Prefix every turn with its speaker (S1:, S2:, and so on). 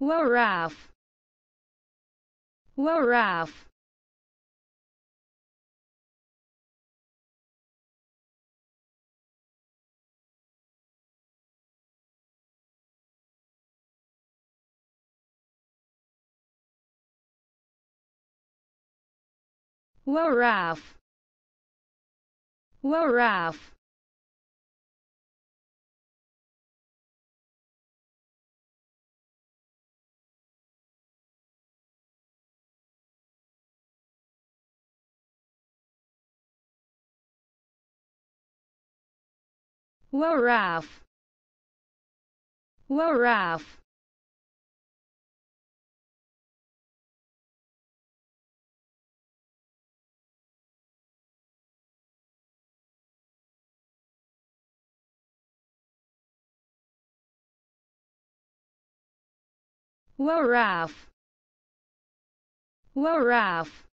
S1: Waraf Waraf Waraf Waraf Whoa, Ralph. Whoa, Ralph.